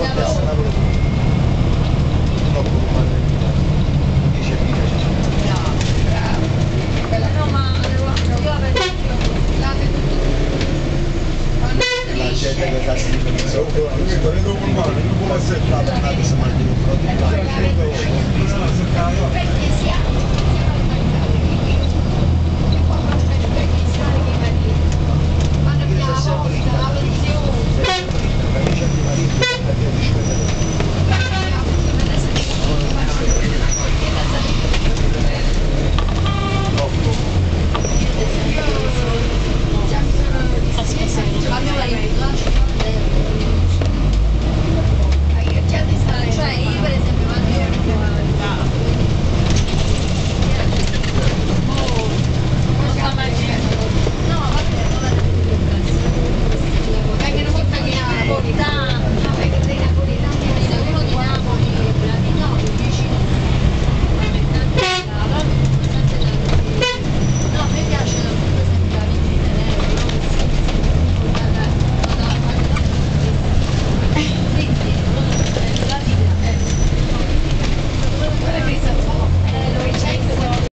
Non gente che sta sentendo, non si può assentare, non si può assentare.